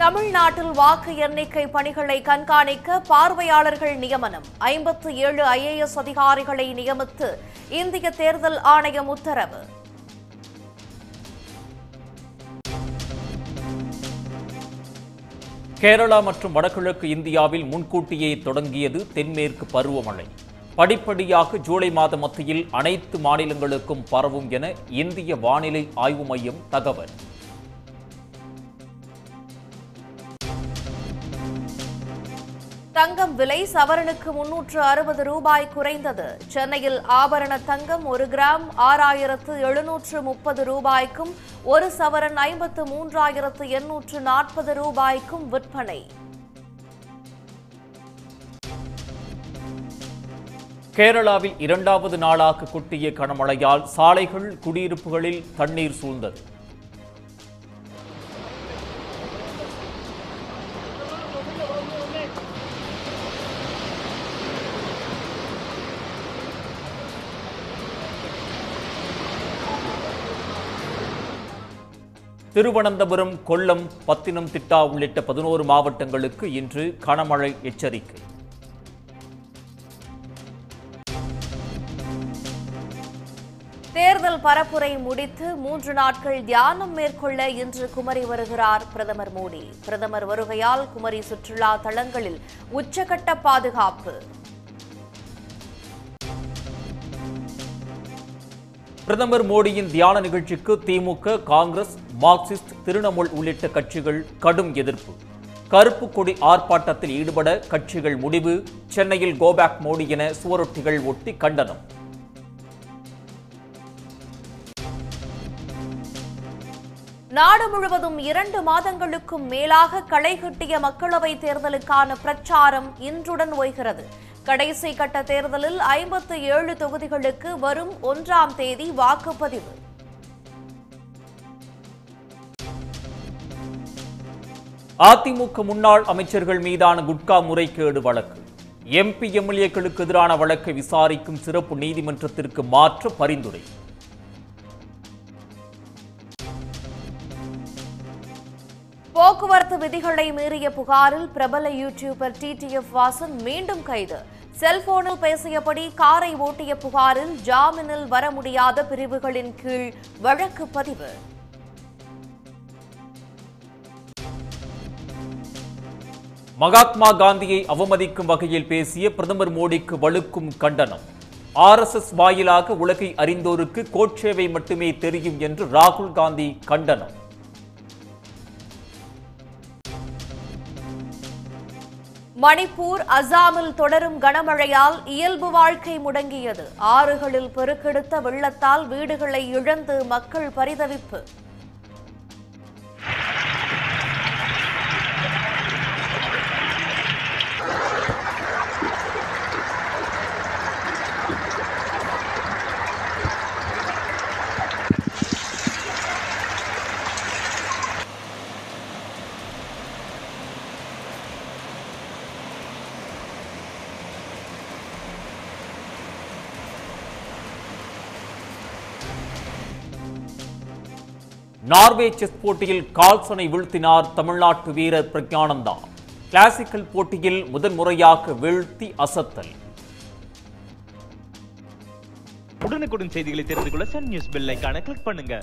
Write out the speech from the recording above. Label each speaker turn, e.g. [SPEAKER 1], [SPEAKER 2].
[SPEAKER 1] தமிழ்நாட்டில் வாக்கு எண்ணிக்கை பணிகளை கண்காணிக்க பார்வையாளர்கள் நியமனம். ஐம்பத்து ஏழு ஐஏஎஸ் அதிகாரிகளை நியமித்து இந்திய தேர்தல் ஆணையம் உத்தரவு.
[SPEAKER 2] கேரளா மற்றும் வடகிழக்கு இந்தியாவில் முன்கூட்டியே தொடங்கியது தென்மேற்கு பருவமழை. படிப்படியாக ஜூலை மாத மத்தியில் அனைத்து மாநிலங்களுக்கும் பரவும் என இந்திய வானிலை ஆய்வு மையம் தகவல்.
[SPEAKER 1] தங்கம் விலை சவரனுக்கு முன்னூற்று அறுபது ரூபாய் குறைந்தது. சென்னையில் ஆபரண தங்கம் ஒரு கிராம் ஆறாயிரத்து எழுநூற்று முப்பது ரூபாய்க்கும் ஒரு சவரன் ஐம்பத்து மூன்றாயிரத்து எண்ணூற்று நாற்பது ரூபாய்க்கும் விற்பனை.
[SPEAKER 2] கேரளாவில் இரண்டாவது நாளாக கொட்டிய கனமழையால் சாலைகள் குடியிருப்புகளில் தண்ணீர் சூழ்ந்தது. திருவனந்தபுரம் கொல்லம் பத்தினம் திட்டா உள்ளிட்ட பதினோரு மாவட்டங்களுக்கு இன்று கனமழை எச்சரிக்கை.
[SPEAKER 1] தேர்தல் பரப்புரை முடித்து மூன்று நாட்கள் தியானம் மேற்கொள்ள இன்று குமரி வருகிறார் பிரதமர் மோடி. பிரதமர் வருகையால் குமரி சுற்றுலா தலங்களில் உச்சகட்ட பாதுகாப்பு.
[SPEAKER 2] பிரதமர் மோடியின் தியான நிகழ்ச்சிக்கு திமுக காங்கிரஸ் மார்க்சிஸ்ட் திரிணாமுல் உள்ளிட்ட கட்சிகள் கடும் எதிர்ப்பு. கருப்பு கொடி ஆர்ப்பாட்டத்தில் ஈடுபட கட்சிகள் முடிவு சென்னையில் கோபேக் மோடி என சுவரொட்டிகள் ஒட்டி கண்டனம்.
[SPEAKER 1] நாடு முழுவதும் இரண்டு மாதங்களுக்கும் மேலாக களை கட்டிய மக்களவைத் தேர்தலுக்கான பிரச்சாரம் இன்றுடன் ஓய்கிறது கடைசி கட்ட தேர்தலில் ஐம்பத்து ஏழு தொகுதிகளுக்கு வரும் ஒன்றாம் தேதி வாக்குப்பதிவு.
[SPEAKER 2] அதிமுக முன்னாள் அமைச்சர்கள் மீதான குட்கா முறைகேடு வழக்கு. எம்பி எம்எல்ஏக்களுக்கு எதிரான வழக்கை விசாரிக்கும் சிறப்பு நீதிமன்றத்திற்கு மாற்ற பரிந்துரை.
[SPEAKER 1] போக்குவரத்து விதிகளை மீறிய புகாரில் பிரபல யூடியூபர் டிடிஎஃப் வாசன் மீண்டும் கைது. செல்போனில் பேசியபடி காரை ஓட்டிய புகாரில் ஜாமீனில் வர முடியாத பிரிவுகளின் கீழ் வழக்கு பதிவு.
[SPEAKER 2] மகாத்மா காந்தியை அவமதிக்கும் வகையில் பேசிய பிரதமர் மோடிக்கு வலுக்கும் கண்டனம். ஆர்எஸ்எஸ் வாயிலாக உலகை அறிந்தோருக்கு கோட்சேவை மட்டுமே தெரியும் என்று ராகுல் காந்தி கண்டனம்.
[SPEAKER 1] மணிப்பூர் அசாமில் தொடரும் கனமழையால் இயல்பு வாழ்க்கை முடங்கியது. ஆறுகளில் பெருக்கெடுத்த வெள்ளத்தால் வீடுகளை இழந்து மக்கள் பரிதவிப்பு.
[SPEAKER 2] நார்வே செஸ் போட்டியில் கால்சனை வீழ்த்தினார் தமிழ்நாட்டு வீரர் பிரக்யானந்தா. கிளாசிக்கல் போட்டியில் முதன்முறையாக வீழ்த்தி அசத்தல்.
[SPEAKER 3] உடனுக்குடன் செய்திகளை தெரிந்து கொள்ள சன் நியூஸ் பெல் ஐகானை கிளிக் பண்ணுங்க.